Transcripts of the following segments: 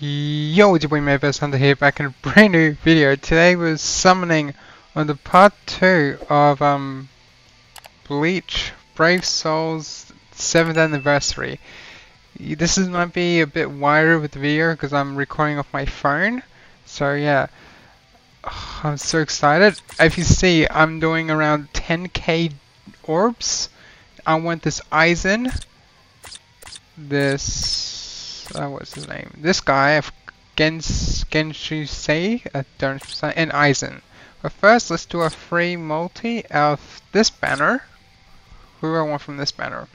Yo, it's your boy Hunter here, back in a brand new video. Today we're summoning on the part 2 of um, Bleach Brave Souls 7th anniversary. This is might be a bit wider with the video because I'm recording off my phone. So yeah, I'm so excited. If you see, I'm doing around 10k orbs. I want this Aizen, this, uh, what's his name? This guy, Gens, Genshusei, know, and Aizen. But first, let's do a free multi of this banner. Who do I want from this banner?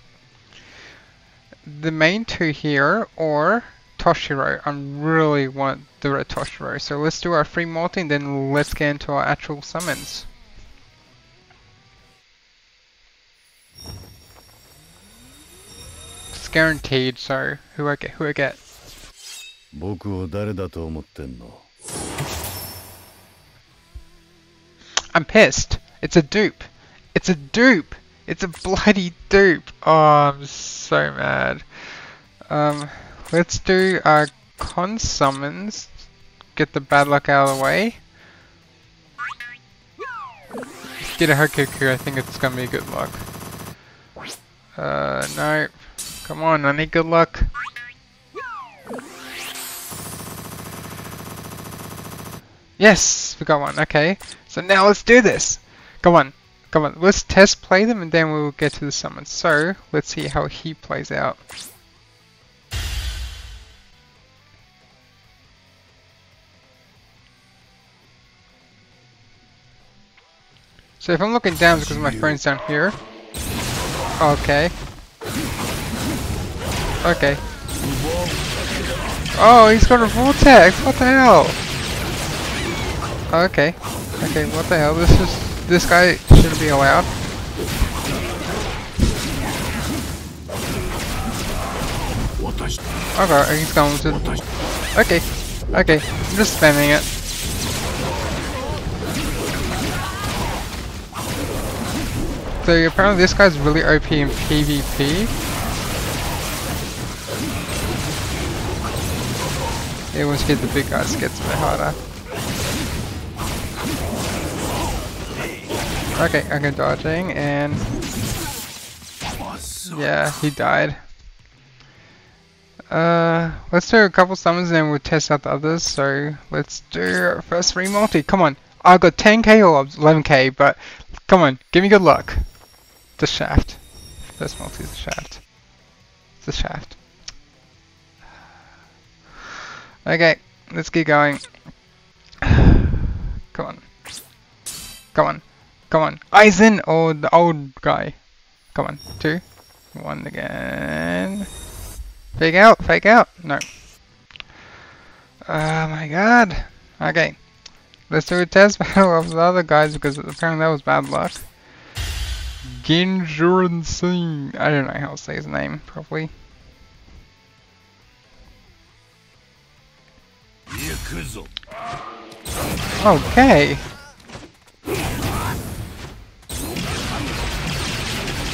The main two here, or Toshiro. I really want the red Toshiro. So let's do our free multi and then let's get into our actual summons. guaranteed, so who I get, who I get. 僕を誰だと思ってんの I'm pissed. It's a dupe. It's a dupe. It's a bloody dupe. Oh, I'm so mad. Um, let's do our con summons. Get the bad luck out of the way. Get a Hokuku, I think it's gonna be good luck. Uh, no. Come on, I need good luck. Yes, we got one. Okay, so now let's do this. Come on, come on. Let's test play them and then we'll get to the summon. So let's see how he plays out. So if I'm looking down, it's because my phone's down here. Okay. Okay. Oh, he's got a vortex. What the hell? Okay. Okay, what the hell? This is this guy shouldn't be allowed. Okay, he's going to. Okay, okay, I'm just spamming it. So apparently this guy's really OP in PvP. Once you get the big guys, gets a bit harder. Okay, okay, dodging, and... Yeah, he died. Uh, let's do a couple summons and then we'll test out the others, so let's do our first three multi. Come on, I got 10k or 11k, but come on, give me good luck. The shaft. First multi is the shaft. It's the shaft. Okay, let's keep going. Come on. Come on. Come on. Aizen or the old guy. Come on. Two. One again. Fake out. Fake out. No. Oh my god. Okay. Let's do a test battle of the other guys because apparently that was bad luck. Ginjuran Singh. I don't know how to say his name properly. Okay.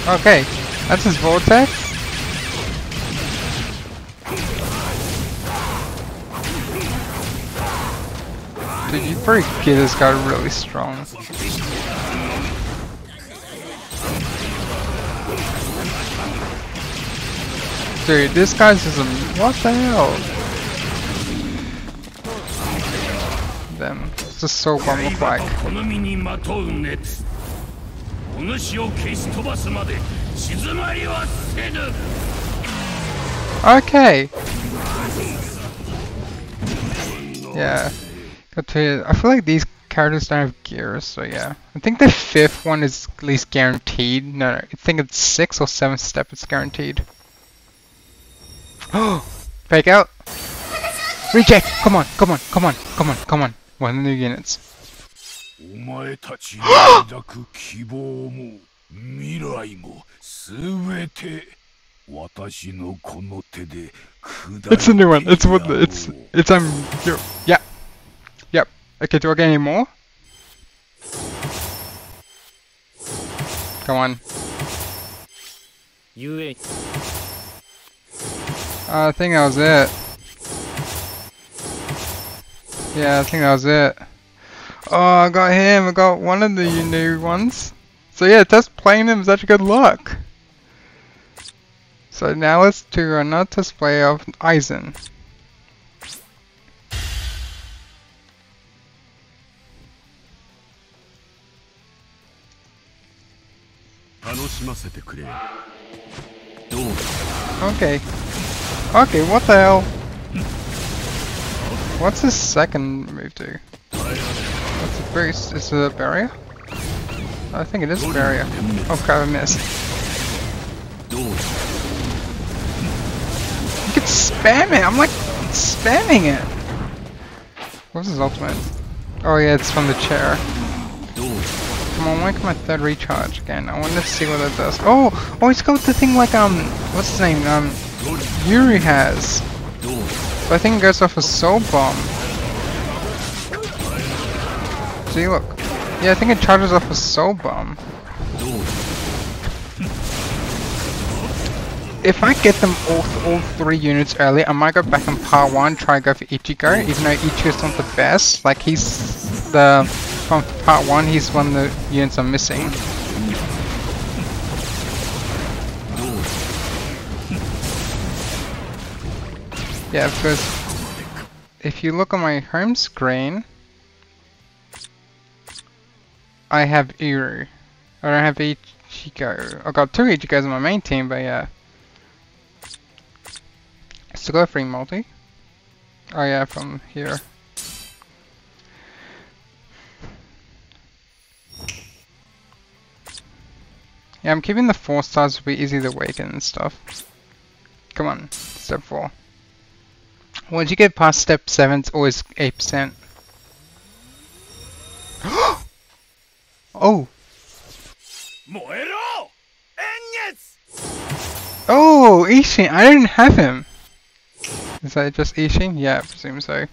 Okay, that's his vortex. Dude, you pretty get this guy really strong. Dude, this guy's just a what the hell? What's soap one look like? Okay! Yeah. Got to, I feel like these characters don't have gears, so yeah. I think the fifth one is at least guaranteed. No, no I think it's six or seventh step it's guaranteed. Oh! Fake out! Reject! Come on, come on, come on, come on, come on. 100 units. it's a new one. It's what it's it's I'm here. Yeah. Yep. Okay, do I get any more? Come on. You uh, I think that was it. Yeah, I think that was it. Oh, I got him. I got one of the new ones. So yeah, test playing him is actually good luck. So now let's do another test play of Aizen. Okay. Okay, what the hell? What's his second move do? What's the boost? Is it a barrier? I think it is a barrier. Oh crap, I missed. You can spam it! I'm like spamming it! What's his ultimate? Oh yeah, it's from the chair. Come on, like my third recharge again. I want to see what it does. Oh! Oh, he's got the thing like, um, what's his name? Um, Yuri has. I think he goes off a soul bomb. See, look. Yeah, I think it charges off a soul bomb. If I get them all, th all three units early, I might go back in part 1, try go for Ichigo, even though Ichigo's not the best. Like, he's the... From part 1, he's one of the units I'm missing. Yeah, because if you look on my home screen, I have Iru. I don't have Ichigo. I got two Ichigos on my main team, but yeah. Still got a free multi. Oh yeah, from here. Yeah, I'm keeping the 4 stars to be easy to awaken and stuff. Come on, step 4. Once you get past step 7, it's always 8%. oh! Oh, Isshin! I didn't have him! Is that just Isshin? Yeah, I presume so.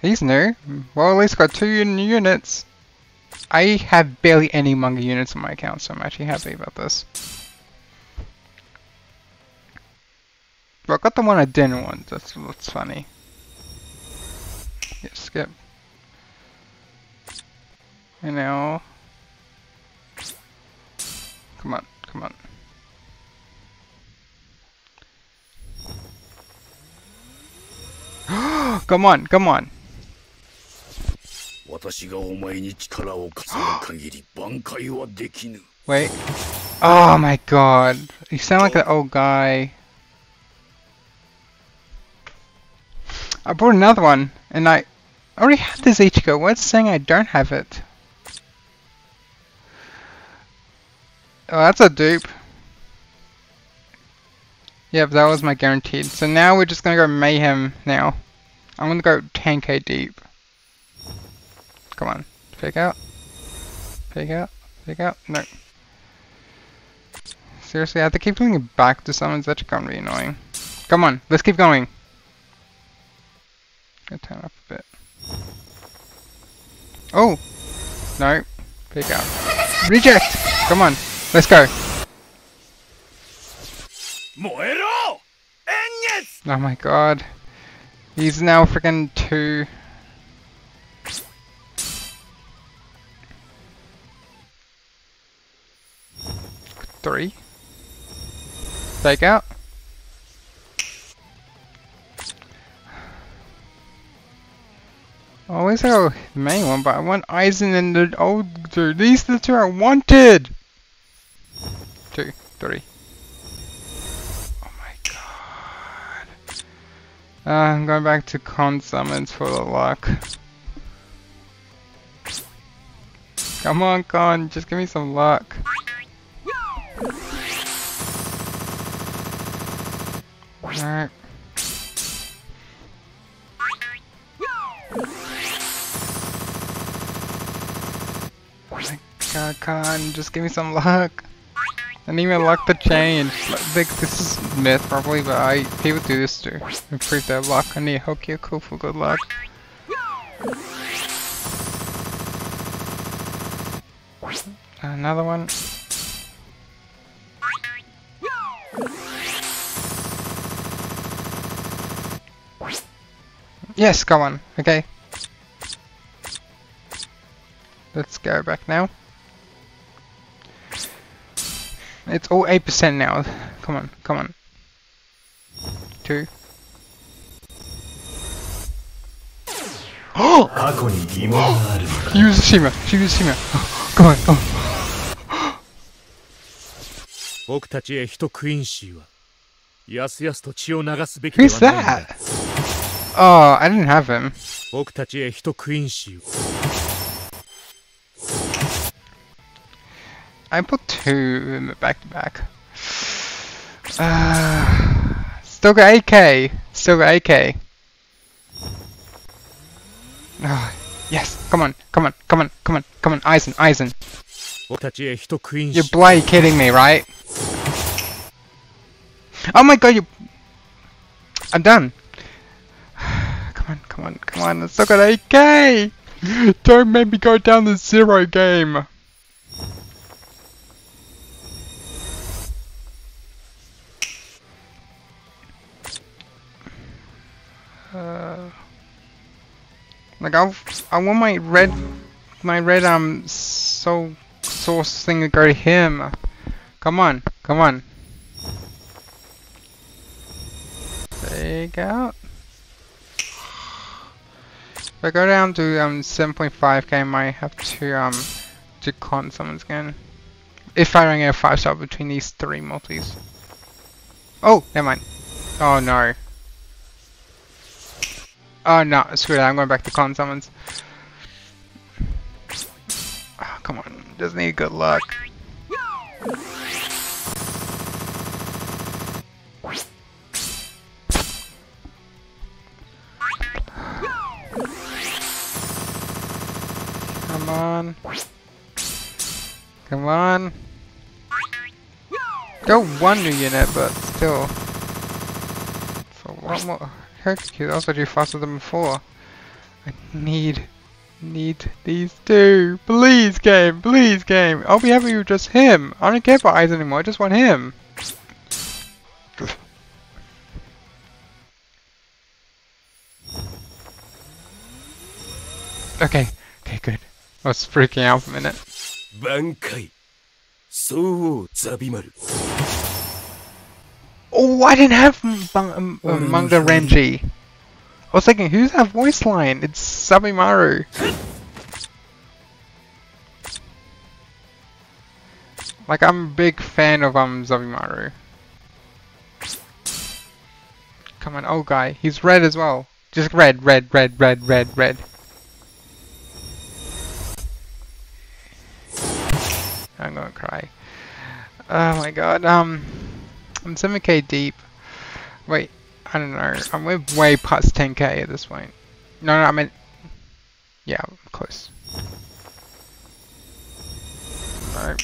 He's new. Well, at least got two units. I have barely any manga units on my account, so I'm actually happy about this. Well, I got the one I didn't want. That's what's funny. Yeah, skip. And now... Come on, come on. come on, come on. Wait. Oh my god. You sound like that old guy. I bought another one, and I already had this Ichigo. What's saying I don't have it? Oh, that's a dupe. Yep, that was my guaranteed. So now we're just gonna go Mayhem now. I'm gonna go 10k deep. Come on. Fake out. Fake out. Fake out. No. Seriously, I have to keep doing it back to summons. That's gonna be annoying. Come on, let's keep going. Gonna turn up a bit. Oh! No. Pick up. Reject! Come on. Let's go. Moero! Oh my god. He's now freaking two. Three. Take out. Oh, I the main one, but I want Aizen and the old dude. These the two I wanted! Two, three. Oh my god. Uh, I'm going back to con summons for the luck. Come on, con, just give me some luck. Alright. My god, just give me some luck. I need my luck to change. Like, this is myth probably, but I people do this to improve their luck. I need cool for good luck. Another one. Yes, go on. Okay. Let's go back now. It's all 8% now. Come on, come on. Two. Oh! 過去に疑問があるのか Use Shima! Use Shima! Come on, come on. 僕たちへ人クインシーはやすやすと血を流すべきで Who's はないんだ that? Oh, I didn't have him. 僕たちへ人クインシーを I put two back to back. Uh, still got AK. Still got AK. Oh, ah, yes, come on, come on, come on, come on, come on, Aizen, Aizen. You're bloody kidding me, right? Oh my god, you... I'm done. come on, come on, come on, I still got AK! Don't make me go down the zero game. Uh, like I, I want my red, my red um soul source thing to go to him. Come on, come on. Fake out. If I go down to um 7.5k, I might have to um to con someone's again. If I don't get a five star between these three multis. Oh, never mind. Oh no. Oh no, screw that, I'm going back to con summons. Oh, come on, just need good luck. Come on. Come on. Go one new unit, but still. So one more Hercule also do faster than before. I need, need these two. Please game, please game. I'll be happy with just him. I don't care about eyes anymore, I just want him. Okay, okay, good. I was freaking out for a minute. 挽回そう王ザビマル Oh, I didn't have m- bung- um, uh, Manga Renji. I was thinking, who's that voice line? It's Zabimaru. Like, I'm a big fan of um Zabimaru. Come on, old guy. He's red as well. Just red, red, red, red, red, red. I'm gonna cry. Oh my god, um... I'm 7k deep. Wait, I don't know. I'm way, past 10k at this point. No, no, I mean... Yeah, I'm close. No.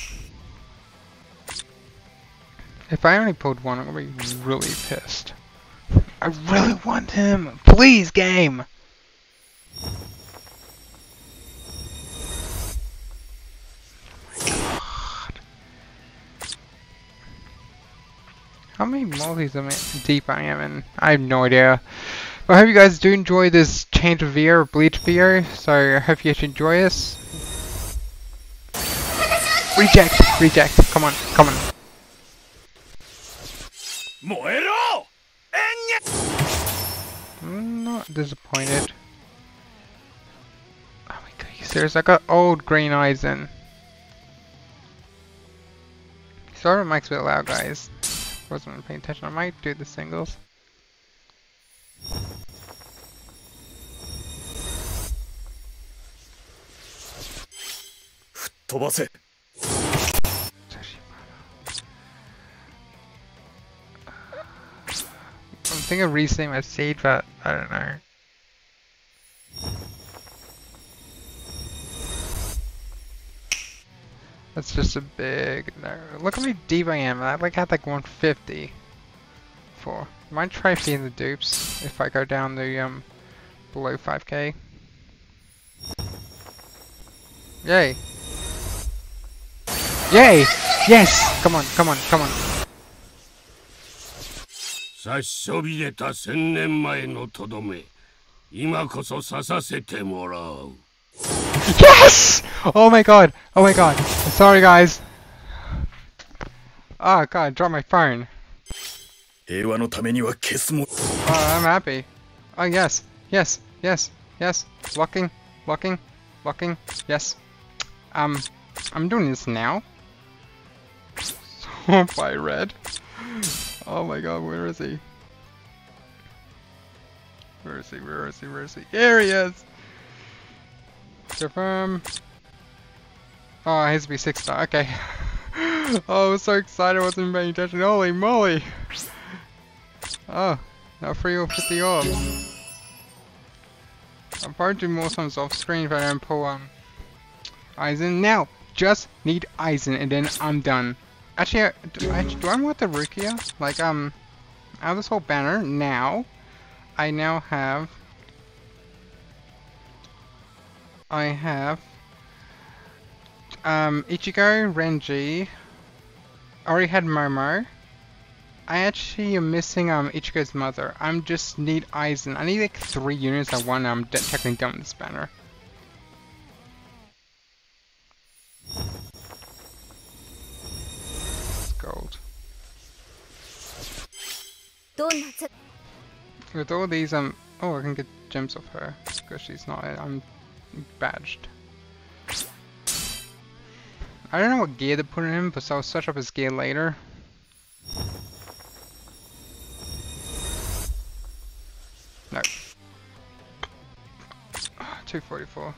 If I only pulled one, I'm gonna be really pissed. I really want him! Please, game! how many multis I'm deep I am in. I have no idea. But I hope you guys do enjoy this change of VR, Bleach video, so I hope you guys enjoy this. Reject! Reject! Come on, come on. Moero! Not disappointed. Oh my god, you serious? I got old green eyes in. Sorry, mic's a bit loud, guys. Wasn't paying attention. I might do the singles. I'm thinking of renaming my seed, but I don't know. That's just a big no. Look how many deep I am. I like had like 150. For might try feeding the dupes if I go down the um below 5k. Yay! Yay! Yes! Come on! Come on! Come on! 差しそびれた千年前のとどめ 今こそ刺させてもらう Yes! Oh my god. Oh my god. Sorry, guys. Oh god, Drop my phone. Uh, I'm happy. Oh yes. Yes. Yes. Yes. Walking. Walking. Walking. Yes. Um, I'm doing this now. So by red. Oh my god, where is he? Where is he? Where is he? Where is he? Here he is! Confirm. Oh, it has to be six star. Okay. oh, I was so excited I wasn't paying attention. Holy moly! Oh, now free or 50 orbs. I'll probably do more times off screen if I don't pull um Aizen. Now, just need Aizen and then I'm done. Actually, I- do I, do I want the Rukia? Like, um, out of this whole banner, now, I now have, I have um, Ichigo, Renji, already had Momo. I actually am missing um, Ichigo's mother. I am just need Aizen. I need like three units at one. I'm technically done with this banner. It's gold. With all these, um, oh, I can get gems off her because she's not. I'm badged. I don't know what gear to put in him, but I'll search up his gear later. No. Ah, 244.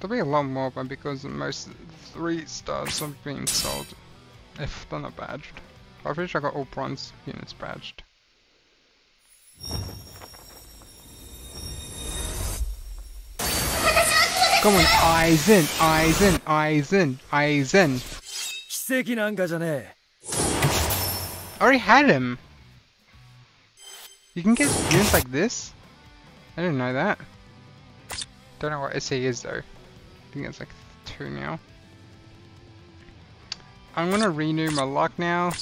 There'll be a lot more, but because most three stars have been sold, if they're not badged. I'm pretty sure I got all bronze units badged. Come on, Aizen, Aizen, Aizen, Aizen. I already had him. You can get units like this? I didn't know that. Don't know what SA is though. I think it's like 2 now. I'm gonna renew my luck now.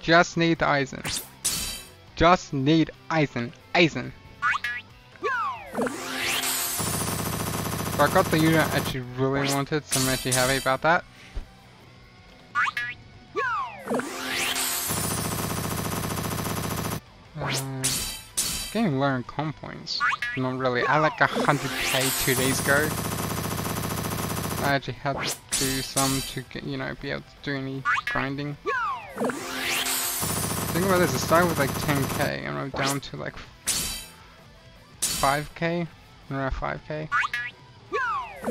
Just need the Aizen. Just need Aizen. Aizen. So I got the unit I actually really wanted, so I'm actually happy about that. Uh, getting low on com points. Not really. I like 100k two days ago. I actually had to do some to get, you know, be able to do any grinding. Think about this, I started with like 10k and I'm down to like 5k, around 5k. I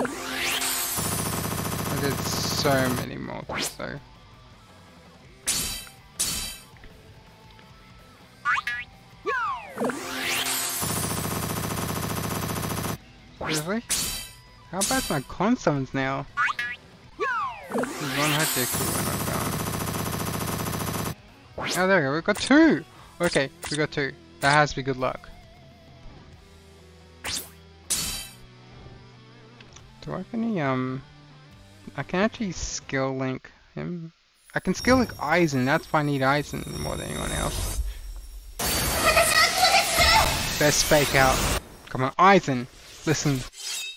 did so many more though. Seriously? How bad's my con summons now? There's one Hachiku when I'm gone. Oh, there we go. We've got two! Okay, we got two. That has to be good luck. Do I have any, um... I can actually skill link him. I can skill link Aizen, that's why I need Aizen more than anyone else. Best fake out. Come on, Aizen! Listen,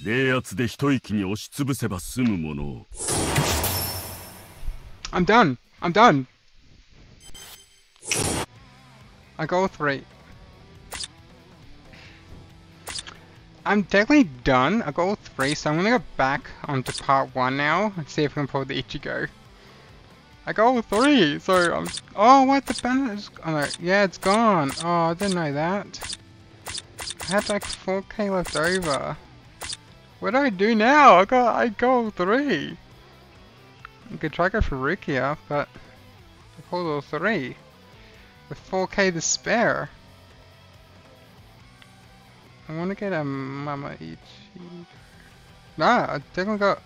冷圧で一息に押しつぶせば済むものを I'm done! I'm done! I go three. I'm technically done. I got all three, so I'm gonna go back onto part one now and see if I can pull the Ichigo. I go three, so I'm. Oh, what the banner is? Oh no, yeah, it's gone. Oh, I didn't know that. I had like 4k left over. What do I do now? I got I go three. I could try go for Rukia, but I pulled all three. With 4k to spare. I want to get a Mama Ichi. Nah, I definitely got...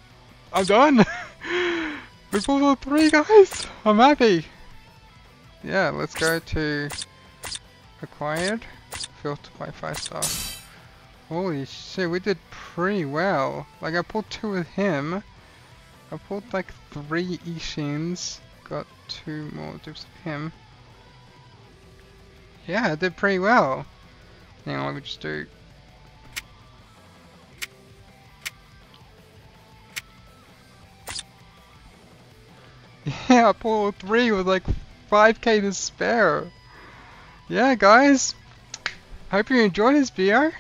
I'm done! we pulled all three, guys! I'm happy! Yeah, let's go to... Acquired. Filter by 5 star. Holy shit, we did pretty well. Like, I pulled two with him. I pulled like three Isshins. Got two more dupes of him. Yeah, I did pretty well. Now let me just do Yeah, Portal 3 with like 5k to spare. Yeah, guys. Hope you enjoyed this video.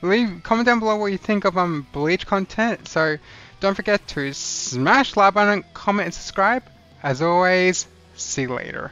Leave comment down below what you think of um Bleach content. So don't forget to smash like button, comment, and subscribe. As always, see you later.